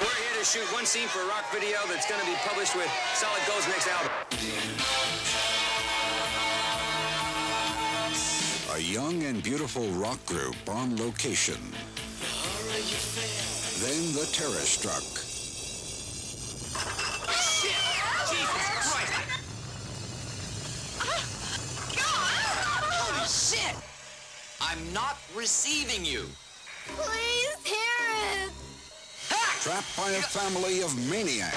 We're here to shoot one scene for a rock video that's going to be published with Solid Gold's next album. A young and beautiful rock group on location. Then the terror struck. Shit! Jesus Christ! Holy shit! I'm not receiving you. Please hear it. Trapped by a family of maniacs.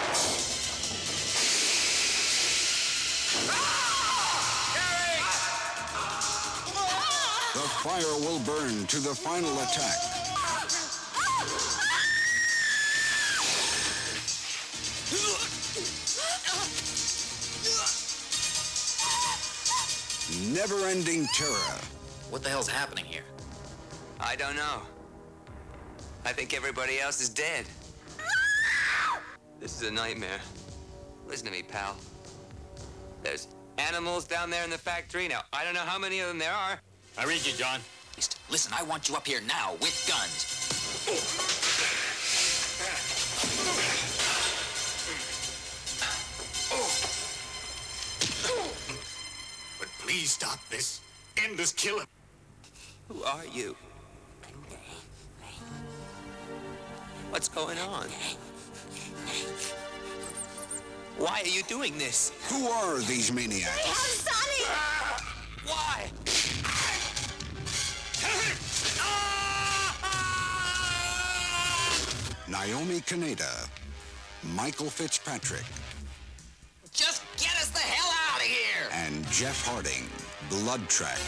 The fire will burn to the final attack. Never-ending terror. What the hell's happening here? I don't know. I think everybody else is dead. This is a nightmare. Listen to me, pal. There's animals down there in the factory. Now, I don't know how many of them there are. I read you, John. Listen, I want you up here now with guns. But please stop this. End this killing. Who are you? What's going on? Why are you doing this? Who are these maniacs? have Sonny. Why? Naomi Kaneda, Michael Fitzpatrick, Just get us the hell out of here! and Jeff Harding, Blood Track.